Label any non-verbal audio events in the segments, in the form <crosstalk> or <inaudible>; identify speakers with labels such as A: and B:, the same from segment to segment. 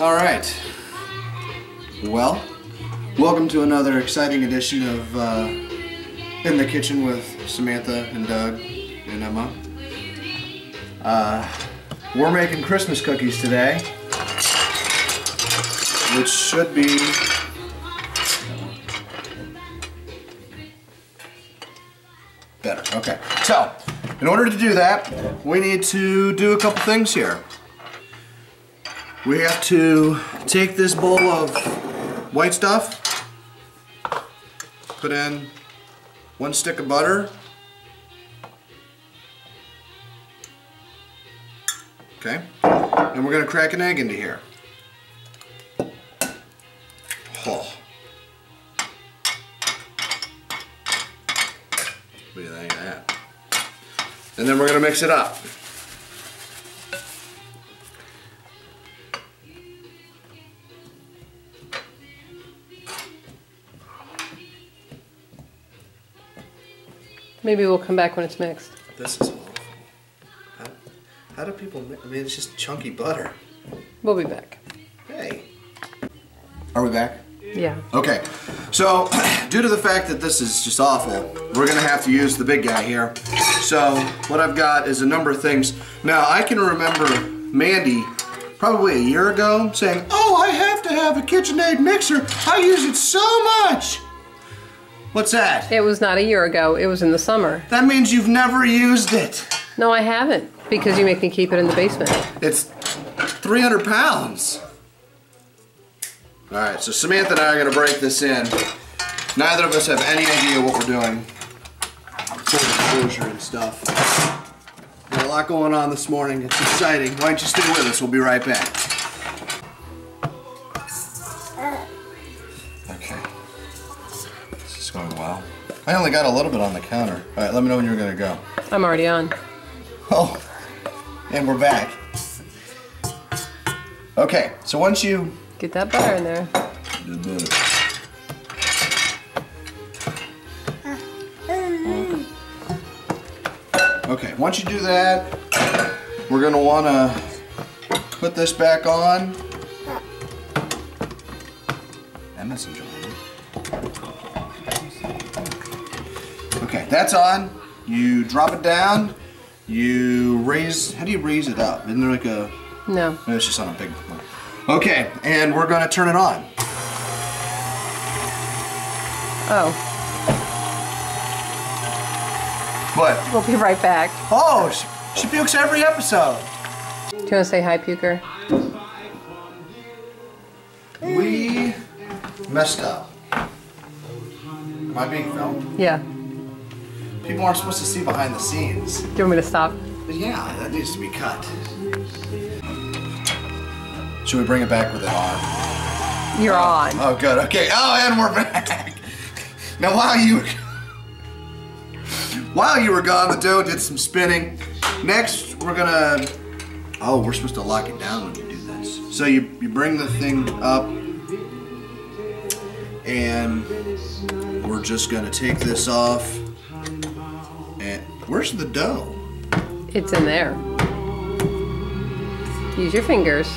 A: All right. Well, welcome to another exciting edition of uh, In the Kitchen with Samantha and Doug and Emma. Uh, we're making Christmas cookies today, which should be better. Okay. So, in order to do that, we need to do a couple things here. We have to take this bowl of white stuff, put in one stick of butter, okay, and we're gonna crack an egg into here. Oh. Look at that. And then we're gonna mix it up.
B: Maybe we'll come back when it's mixed.
A: This is awful. How, how do people make, I mean, it's just chunky butter.
B: We'll be back.
A: Hey. Are we back?
B: Yeah.
A: Okay, so <clears throat> due to the fact that this is just awful, we're gonna have to use the big guy here. So what I've got is a number of things. Now I can remember Mandy probably a year ago saying, oh, I have to have a KitchenAid mixer. I use it so much. What's that?
B: It was not a year ago. It was in the summer.
A: That means you've never used it.
B: No, I haven't because you make me keep it in the basement.
A: It's 300 pounds. All right, so Samantha and I are gonna break this in. Neither of us have any idea what we're doing. Full disclosure and stuff. Got a lot going on this morning. It's exciting. Why don't you stay with us? We'll be right back. Going well. I only got a little bit on the counter. All right, let me know when you're gonna go.
B: I'm already on.
A: Oh, and we're back. Okay, so once you
B: Get that butter in there.
A: Okay, once you do that, we're gonna wanna put this back on. That's on. You drop it down. You raise, how do you raise it up? Isn't there like a,
B: No.
A: no, it's just on a big one. Okay, and we're gonna turn it on.
B: Oh,
A: What?
B: we'll be right back.
A: Oh, she, she pukes every episode.
B: Do you want to say hi, Puker?
A: We messed up. Am I being filmed?
B: Yeah.
A: People aren't supposed to see behind the scenes.
B: Do you want me to stop?
A: But yeah, that needs to be cut. Should we bring it back with it on?
B: You're oh, on.
A: Oh, good. Okay. Oh, and we're back. Now, while you while you were gone, the dough did some spinning. Next, we're gonna. Oh, we're supposed to lock it down when you do this. So you you bring the thing up, and we're just gonna take this off. Where's the dough?
B: It's in there. Use your fingers.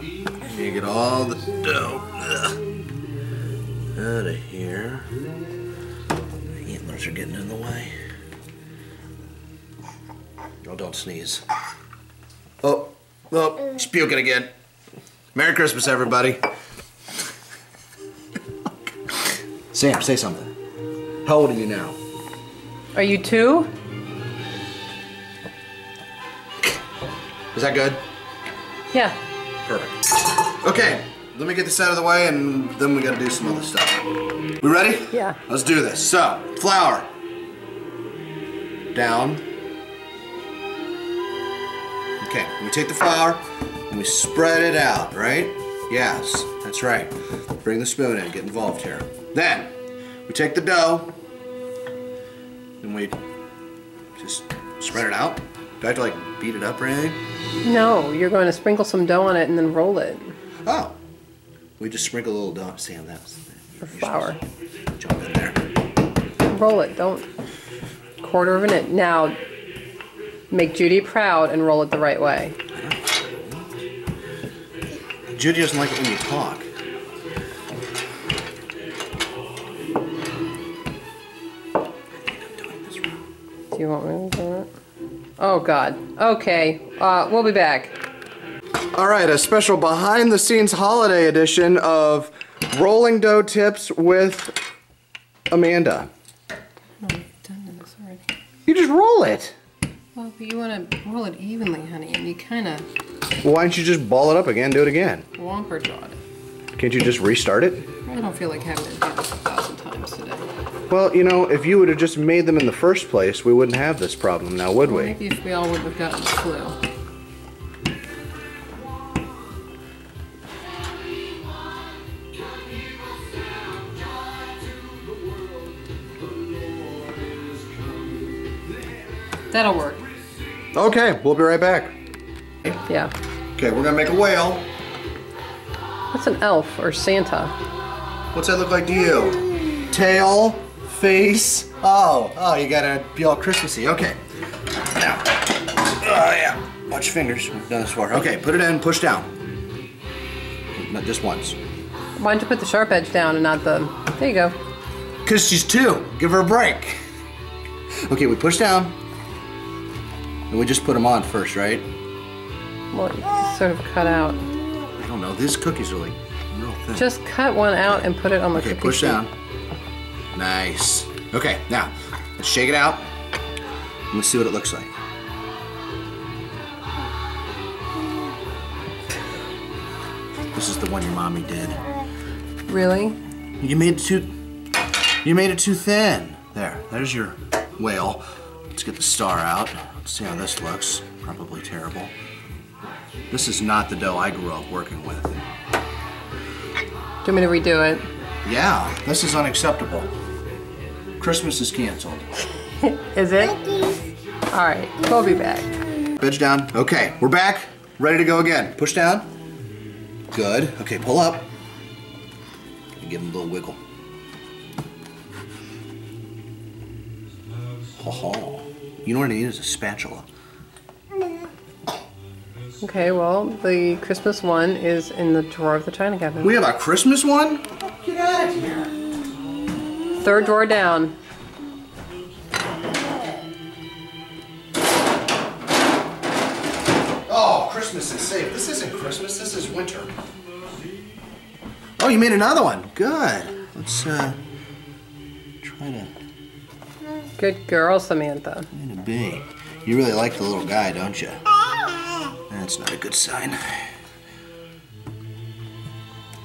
A: You get all the dough out of here. The antlers are getting in the way. Oh, don't sneeze. Oh, oh, she's puking again. Merry Christmas, everybody. Sam, say something. How old are you now?
B: Are you two?
A: Is that good?
B: Yeah.
A: Perfect. Okay, let me get this out of the way and then we gotta do some other stuff. We ready?
B: Yeah.
A: Let's do this. So, flour. Down. Okay, we take the flour and we spread it out, right? Yes, that's right. Bring the spoon in, get involved here. Then, we take the dough and we just spread it out. Do I have to like beat it up or anything?
B: No, you're going to sprinkle some dough on it and then roll it
A: Oh. We just sprinkle a little dough. Sam, that's
B: for flour.
A: jump in there.
B: Roll it. Don't quarter of an inch. Now, make Judy proud and roll it the right way.
A: Judy doesn't like it when you talk.
B: You want me to do it? Oh God. Okay. Uh, we'll be back.
A: All right, a special behind the scenes holiday edition of rolling dough tips with Amanda.
B: Done.
A: You just roll it.
B: Well, but you want to roll it evenly, honey, and you kind of
A: Why don't you just ball it up again, do it again?
B: wonker jawed.
A: Can't you just restart it?
B: I don't feel like having to do this
A: Well, you know, if you would have just made them in the first place, we wouldn't have this problem now, would we?
B: Maybe if we all would have gotten the flu. That'll work.
A: Okay, we'll be right back.
B: Yeah.
A: Okay, we're gonna make a whale.
B: That's an elf or Santa.
A: What's that look like to you? Tail, face. Oh, oh, you gotta be all Christmassy. Okay. Now, oh yeah. Watch your fingers. We've done this before. Okay, put it in, push down. Not just once.
B: Why don't you put the sharp edge down and not the. There you go.
A: Cause she's two. Give her a break. Okay, we push down. And we just put them on first, right?
B: Well, sort of cut out.
A: I don't know. These cookies are like real thin.
B: Just cut one out and put it on the
A: Okay,
B: cookie
A: push
B: sheet.
A: down. Nice. Okay, now let's shake it out. Let's see what it looks like. This is the one your mommy did.
B: Really?
A: You made it too. You made it too thin. There. There's your whale. Let's get the star out. Let's see how this looks. Probably terrible. This is not the dough I grew up working with.
B: Do you want me to redo it?
A: Yeah, this is unacceptable. Christmas is canceled. <laughs>
B: Is it? All right, we'll be back.
A: Bench down. Okay, we're back. Ready to go again. Push down. Good. Okay, pull up. And give him a little wiggle. Ho ho. You know what I need is a spatula.
B: Okay, well, the Christmas one is in the drawer of the china cabinet.
A: We have a Christmas one? Get out of here.
B: Third drawer down.
A: Oh, Christmas is safe. This isn't Christmas, this is winter. Oh, you made another one. Good. Let's uh try to
B: Good girl, Samantha.
A: Way to be. You really like the little guy, don't you? That's not a good sign.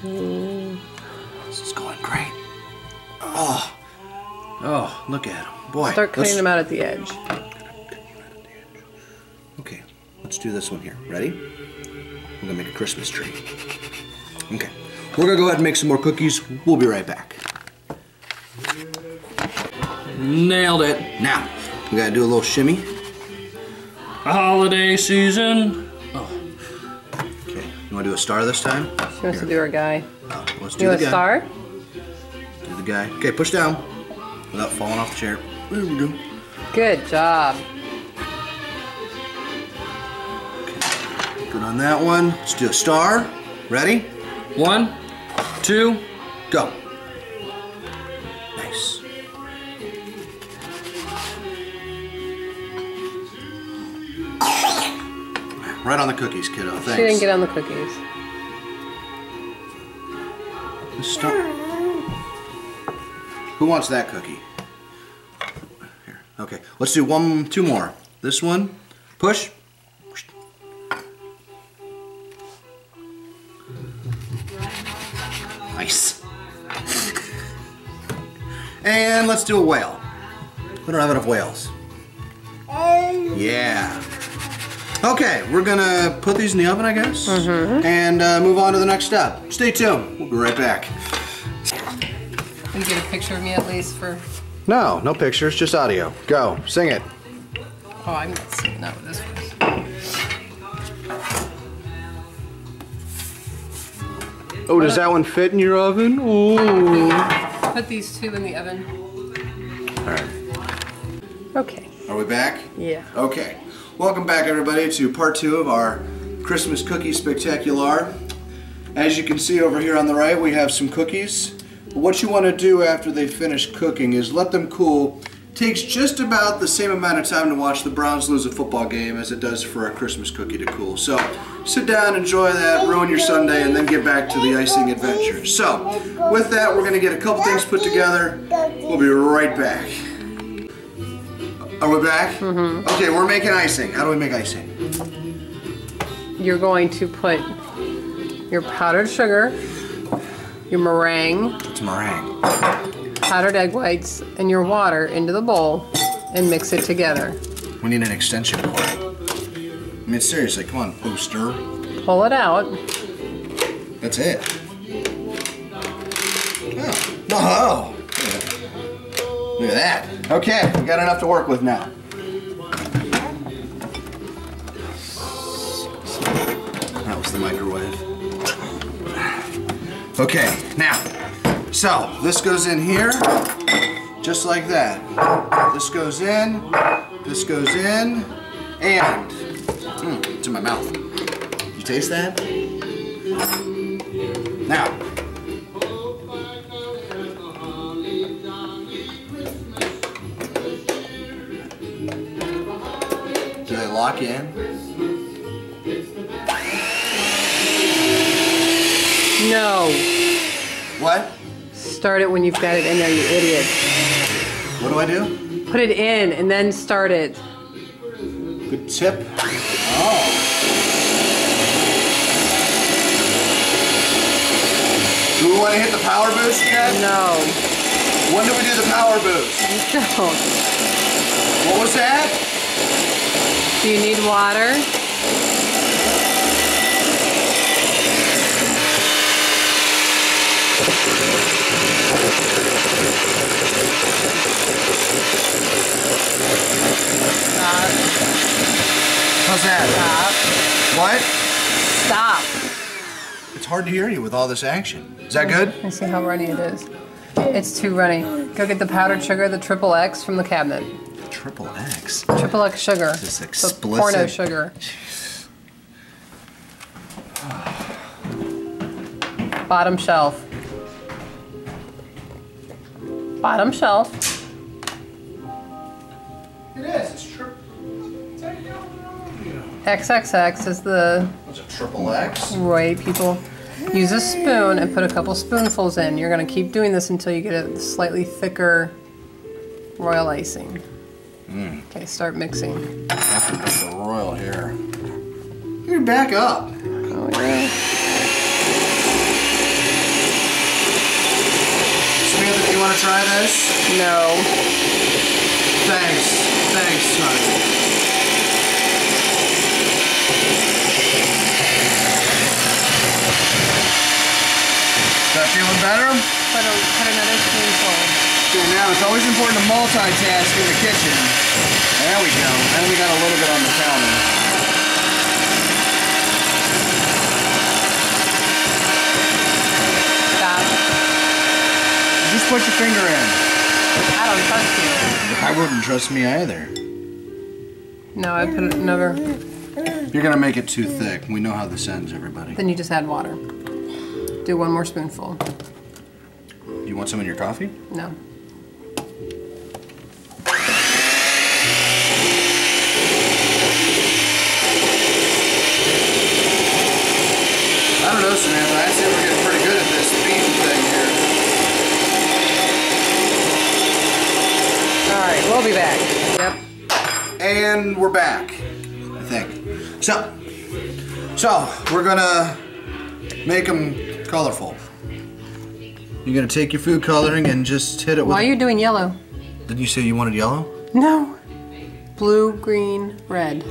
A: This Oh, oh, look at him, boy.
B: Start cutting
A: let's-
B: them out at the edge.
A: Okay, let's do this one here. Ready? We're gonna make a Christmas tree. Okay, we're gonna go ahead and make some more cookies. We'll be right back. Nailed it. Now, we gotta do a little shimmy.
C: Holiday season. Oh.
A: Okay, you wanna do a star this time?
B: She wants to do her guy.
A: Oh, let's do
B: You
A: the
B: a
A: guy.
B: star?
A: The guy. Okay, push down without falling off the chair. There we go.
B: Good job.
A: Good on that one. Let's do a star. Ready?
C: One, two,
A: Go. Nice. Right on the cookies, kiddo. Thanks.
B: She didn't get on the cookies.
A: Who wants that cookie? Here. Okay. Let's do one, two more. This one. Push. Nice. <laughs> and let's do a whale. We don't have enough whales. Yeah. Okay, we're gonna put these in the oven, I guess, and uh, move on to the next step. Stay tuned. We'll be right back.
B: Will you get a picture of me at least for.
A: No, no pictures, just audio. Go, sing it.
B: Oh, I'm not singing that with this one.
A: Oh, does that one fit in your oven? Oh.
B: Put these two in the oven.
A: All right.
B: Okay.
A: Are we back?
B: Yeah.
A: Okay. Welcome back, everybody, to part two of our Christmas cookie spectacular. As you can see over here on the right, we have some cookies. What you want to do after they finish cooking is let them cool. Takes just about the same amount of time to watch the Browns lose a football game as it does for a Christmas cookie to cool. So sit down, enjoy that, ruin your Sunday, and then get back to the icing adventure. So with that, we're going to get a couple things put together. We'll be right back. Are we back? Mm-hmm. Okay, we're making icing. How do we make icing?
B: You're going to put your powdered sugar, your meringue,
A: It's meringue.
B: powdered egg whites, and your water into the bowl and mix it together.
A: We need an extension cord. I mean, seriously, come on, booster.
B: Pull it out.
A: That's it. Oh. Oh. Look at that. Okay, we got enough to work with now. That was the microwave. Okay, now, so this goes in here, just like that. This goes in, this goes in, and mm, it's in my mouth. You taste that? Now, do they lock in?
B: No.
A: What?
B: Start it when you've got it in there, you idiot.
A: What do I do?
B: Put it in and then start it.
A: Good tip. Oh. Do we want to hit the power boost yet?
B: No.
A: When do we do the power boost?
B: Don't. <laughs>
A: What was that?
B: Do you need water? Stop.
A: How's that?
B: Stop.
A: What?
B: Stop.
A: It's hard to hear you with all this action. Is that good?
B: I see how runny it is. It's too runny. Go get the powdered sugar, the triple X from the cabinet.
A: Triple X.
B: Triple X sugar.
A: This
B: The
A: explicit-
B: porno sugar. <sighs> Bottom shelf. Bottom shelf. XXX is the
A: What's it? Triple X.
B: way people use a spoon and put a couple spoonfuls in. You're gonna keep doing this until you get a slightly thicker royal icing. Hmm. Okay, start mixing.
A: I have to put the royal here. You back up.
B: Oh yeah.
A: Samantha, do you want to try this?
B: No.
A: Thanks. Thanks, honey. Is that feeling better?
B: Put, a, put another spoonful.
A: Okay, now it's always important to multitask in the kitchen. There we go. And we got a little bit on the counter.
B: Stop.
A: Just put your finger in.
B: I don't trust you.
A: I wouldn't trust me either.
B: No, I put another.
A: You're gonna make it too thick. We know how this ends, everybody.
B: Then you just add water. Do one more spoonful.
A: You want some in your coffee?
B: No.
A: I don't know, Samantha. Say we're getting pretty good at this bean thing here.
B: All right, we'll be back. Yep.
A: And we're back, I think. So, so we're gonna make them colorful. You're gonna take your food coloring and just hit it with.
B: Why are you doing yellow?
A: Did you say you wanted yellow?
B: No. Blue, green, red.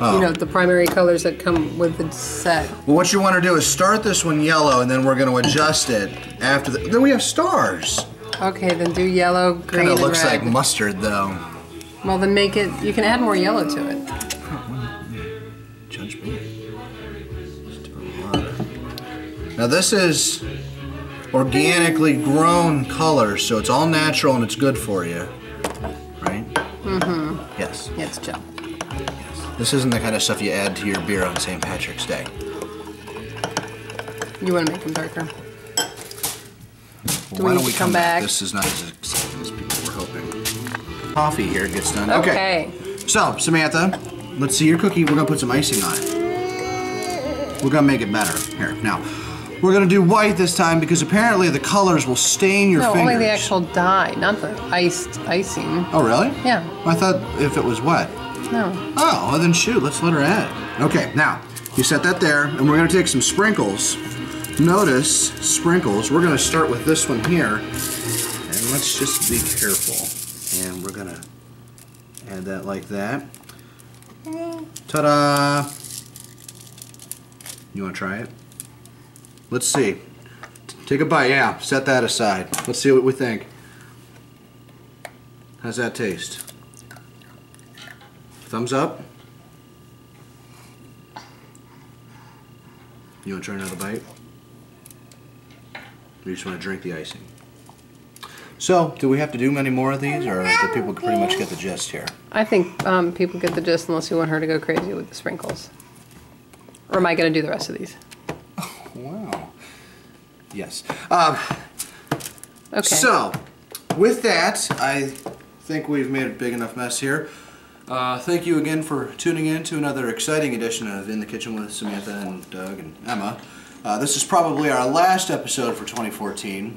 A: Oh.
B: You know, the primary colors that come with the set.
A: Well, what you want to do is start this one yellow, and then we're gonna adjust it after. The, then we have stars.
B: Okay, then do yellow, green,
A: Kind of looks
B: red.
A: like mustard, though.
B: well, then make it. You can add more yellow to it.
A: Now this is organically grown color, so it's all natural and it's good for you, right? Mm-hmm. Yes.
B: Yeah, it's gel.
A: This isn't the kind of stuff you add to your beer on St. Patrick's Day.
B: You want to make them darker. Do
A: Why
B: we
A: don't we
B: come
A: come back?
B: back?
A: This is not as exciting as people were hoping. Coffee here gets done.
B: Okay.
A: So, Samantha, let's see your cookie. We're gonna put some icing on it. We're gonna make it better. Here, now. We're gonna do white this time because apparently the colors will stain your
B: No,
A: fingers.
B: only the actual dye, not the iced icing.
A: Oh, really?
B: Yeah.
A: I thought if it was wet.
B: No.
A: Oh, well then shoot, let's let her add it. Okay, now, you set that there, and we're gonna take some sprinkles. Notice, sprinkles, we're gonna start with this one here, and let's just be careful. And we're gonna add that like that. Ta-da! You wanna try it? Let's see. Take a bite, yeah, set that aside. Let's see what we think. How's that taste? Thumbs up. You want to try another bite? You just want to drink the icing? So, do we have to do many more of these, or do people pretty much get the gist here?
B: I think um, people get the gist unless you want her to go crazy with the sprinkles. Or am I going to do the rest of these? <laughs>
A: Wow. Yes. Um,
B: Okay.
A: So, with that, I think we've made a big enough mess here. Uh, thank you again for tuning in to another exciting edition of In the Kitchen with Samantha and Doug and Emma. Uh, this is probably our last episode for 2014,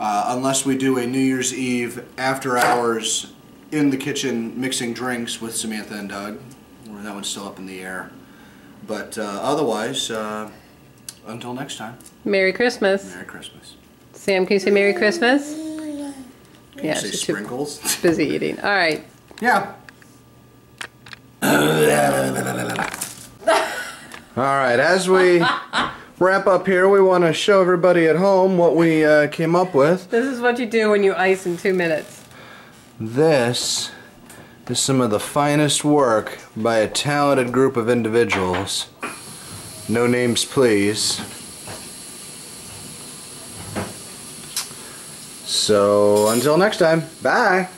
A: uh, unless we do a New Year's Eve after hours in the kitchen mixing drinks with Samantha and Doug. That one's still up in the air. But uh, otherwise, uh, until next time,
B: Merry Christmas.
A: Merry Christmas.
B: Sam, can you say Merry Christmas?
A: Can
B: Yeah,
A: you say
B: she's too
A: sprinkles? <laughs>
B: busy eating. All right.
A: Yeah. All right, as we wrap up here, we want to show everybody at home what we uh, came up with.
B: This is what you do when you ice in two minutes.
A: This is some of the finest work by a talented group of individuals. No names, please. So, until next time, bye.